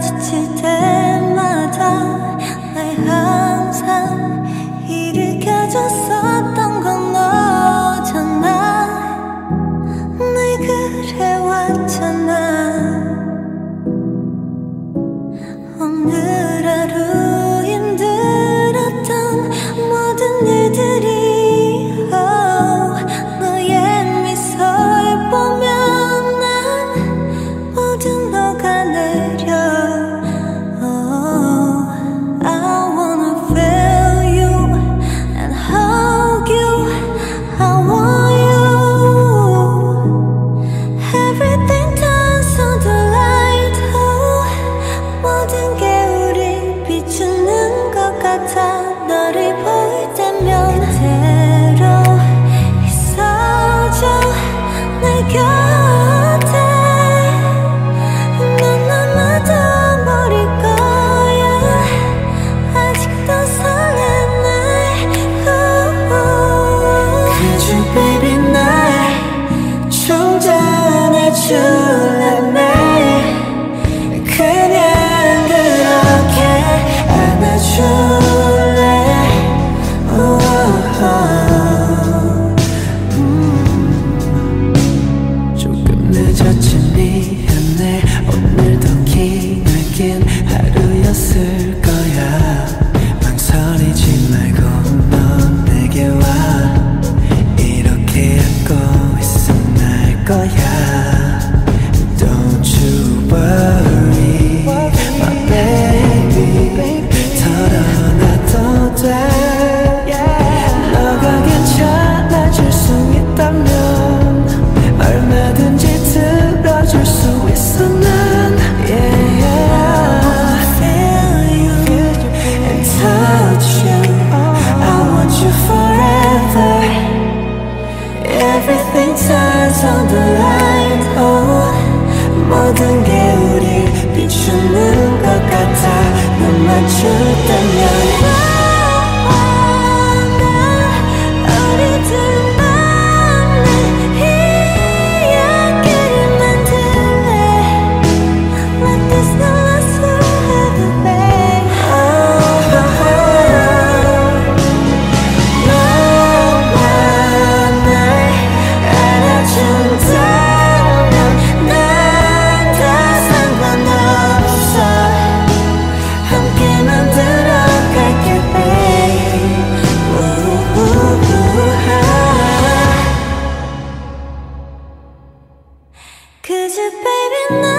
touch today. 안아줄래 그냥 그렇게 안아줄래? 음. 조금 늦었지 미안해 오늘도 기나긴 하루였을 거야. 망설이지 말고 넌 내게 와. 이렇게 안고 있으면 날 거야. 残存的爱。Cause your baby now